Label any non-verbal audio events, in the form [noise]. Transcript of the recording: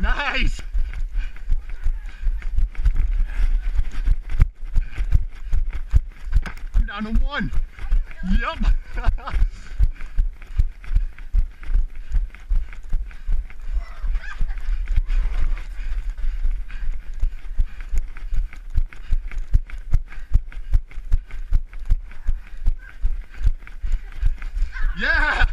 Nice. I'm down to one. Yep. [laughs] yeah.